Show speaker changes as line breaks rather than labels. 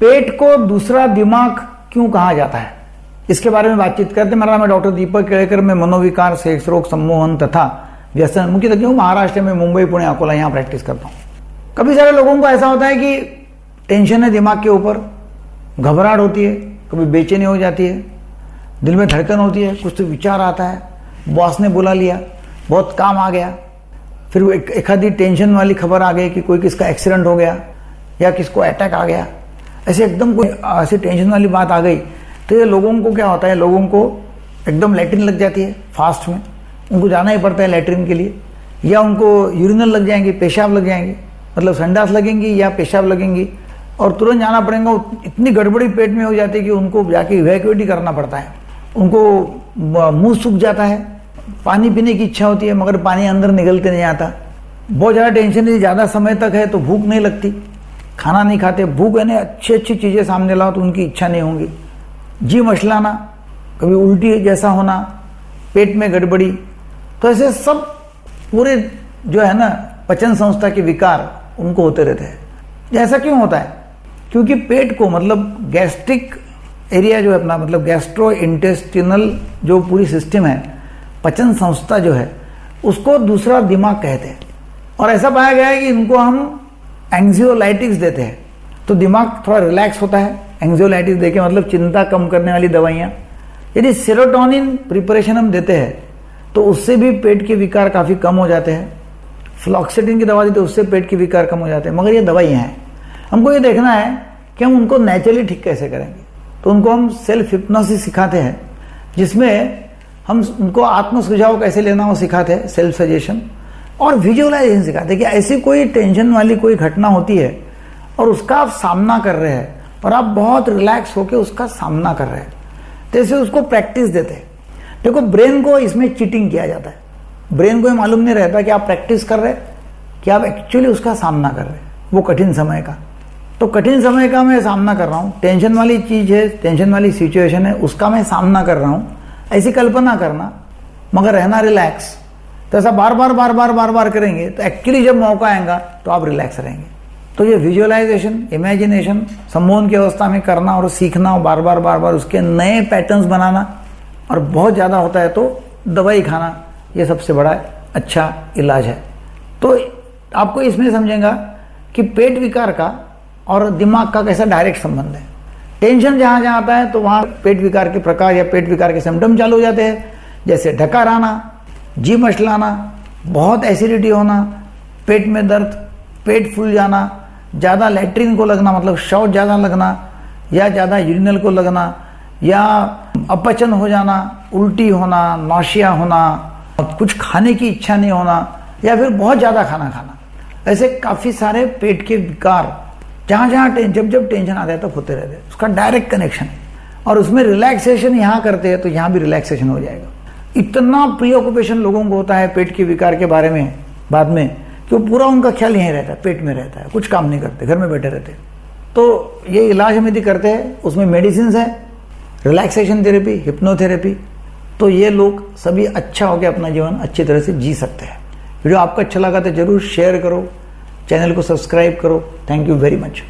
पेट को दूसरा दिमाग क्यों कहा जाता है? इसके बारे में बातचीत करते हैं। मेरा नाम है डॉक्टर दीपक केड़कर मैं मनोविकार सेक्स रोग सम्मोहन तथा व्यसन मुख्य तक महाराष्ट्र में, मुंबई, पुणे, अकोला। यहाँ प्रैक्टिस करता हूँ। कभी सारे लोगों को ऐसा होता है कि टेंशन है दिमाग के ऊपर। घबराहट होती है, कभी बेचैनी हो जाती है। दिल में धड़कन होती है, कुछ तो विचार आता है। बॉस ने बुला लिया, बहुत काम आ गया। फिर एक आधी टेंशन वाली खबर आ गई कि कोई किसका एक्सीडेंट हो गया या किसको अटैक आ गया। ऐसे एकदम कोई ऐसी टेंशन वाली बात आ गई तो ये लोगों को क्या होता है, लोगों को एकदम लेटरिन लग जाती है फास्ट में। उनको जाना ही पड़ता है लेटरिन के लिए। या उनको यूरिनल लग जाएँगे, पेशाब लग जाएँगे मतलब संडास लगेंगी या पेशाब लगेंगी, और तुरंत जाना पड़ेगा इतनी गड़बड़ी पेट में हो जाती है कि उनको जाके इवैक्यूएट करना पड़ता है। उनको मुँह सूख जाता है। पानी पीने की इच्छा होती है, मगर पानी अंदर निकलते नहीं आता। बहुत ज़्यादा टेंशन यदि ज़्यादा समय तक है तो भूख नहीं लगती। खाना नहीं खाते, भूख यानी अच्छी अच्छी चीज़ें सामने लाओ तो उनकी इच्छा नहीं होंगी। जी मछलाना कभी उल्टी जैसा होना, पेट में गड़बड़ी तो ऐसे सब पूरे जो है ना, पचन संस्था के विकार उनको होते रहते हैं। ऐसा क्यों होता है? क्योंकि पेट को मतलब गैस्ट्रिक एरिया जो है अपना मतलब गैस्ट्रो इंटेस्टिनल जो पूरी सिस्टम है, पचन संस्था जो है, उसको दूसरा दिमाग कहते हैं। और ऐसा पाया गया है कि इनको हम एंजियोलाइटिक्स देते हैं। तो दिमाग थोड़ा रिलैक्स होता है। एंजियोलाइटिस देके मतलब चिंता कम करने वाली दवाइयाँ। यदि सेरोटोनिन प्रिपरेशन हम देते हैं तो उससे भी पेट के विकार काफ़ी कम हो जाते हैं। फ्लॉक्सिटिन की दवा देते उससे पेट के विकार कम हो जाते हैं। मगर ये दवाइयाँ हैं। हमको ये देखना है कि हम उनको नेचुरली ठीक कैसे करेंगे। तो उनको हम सेल्फ हिप्नोसिस सिखाते हैं, जिसमें हम उनको आत्म सुझाव कैसे लेना वो सिखाते हैं। सेल्फ सजेशन और विजुअलाइजेशन सिखाते कि ऐसी कोई टेंशन वाली कोई घटना होती है और उसका आप सामना कर रहे हैं और आप बहुत रिलैक्स होकर उसका सामना कर रहे हैं। जैसे उसको प्रैक्टिस देते हैं। देखो ब्रेन को इसमें चीटिंग किया जाता है। ब्रेन को ये मालूम नहीं रहता कि आप प्रैक्टिस कर रहे कि आप एक्चुअली उसका सामना कर रहे हैं, वो कठिन समय का। तो कठिन समय का मैं सामना कर रहा हूँ। टेंशन वाली चीज़ है टेंशन वाली सिचुएशन है, उसका मैं सामना कर रहा हूँ। ऐसी कल्पना करना, मगर रहना रिलैक्स तो ऐसा बार बार बार बार बार बार करेंगे तो एक्चुअली जब मौका आएगा तो आप रिलैक्स रहेंगे। तो ये विजुअलाइजेशन इमेजिनेशन सम्मोहन की अवस्था में करना और सीखना और बार बार बार बार उसके नए पैटर्न्स बनाना और बहुत ज़्यादा होता है तो दवाई खाना, ये सबसे बड़ा अच्छा इलाज है। तो आपको इसमें समझेगा कि पेट विकार का और दिमाग का कैसा डायरेक्ट संबंध है। टेंशन जहाँ जहाँ आता है तो वहाँ पेट विकार के प्रकार या पेट विकार के सिम्टम चालू हो जाते हैं, जैसे ढकार आना जी मछलाना बहुत एसिडिटी होना, पेट में दर्द, पेट फूल जाना, ज़्यादा लेटरिन को लगना मतलब शौच ज़्यादा लगना, या ज़्यादा यूरिनल को लगना, या अपचन हो जाना, उल्टी होना नौशिया होना, कुछ खाने की इच्छा नहीं होना, या फिर बहुत ज़्यादा खाना खाना। ऐसे काफ़ी सारे पेट के विकार, जहाँ जहाँ जब जब टेंशन आता है, तब होते रहते हैं। उसका डायरेक्ट कनेक्शन और उसमें रिलैक्सेशन यहाँ करते हैं तो यहाँ भी रिलैक्सेशन हो जाएगा। इतना प्री ऑक्यूपेशन लोगों को होता है पेट के विकार के बारे में, बाद में, कि वो पूरा उनका ख्याल यहीं रहता है, पेट में रहता है, कुछ काम नहीं करते, घर में बैठे रहते। तो ये इलाज हम यदि करते हैं, उसमें मेडिसिन है रिलैक्सेशन थेरेपी हिप्नोथेरेपी तो ये लोग सभी अच्छा होकर अपना जीवन अच्छी तरह से जी सकते हैं। वीडियो आपको अच्छा लगा तो ज़रूर शेयर करो चैनल को सब्सक्राइब करो। Thank you very much